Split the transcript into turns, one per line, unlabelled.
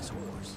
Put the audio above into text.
as a horse.